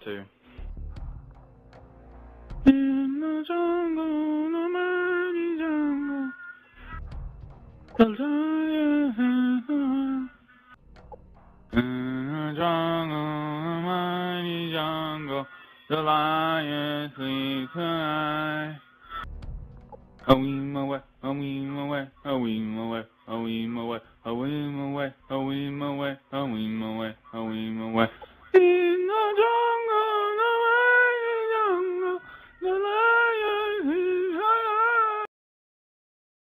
to In the jungle, the mighty jungle. I'll. In the jungle, the mighty jungle, the lion sleeps tonight. Oh, my way, oh, my way, oh, my way, oh, my way, oh, my way, oh, my way.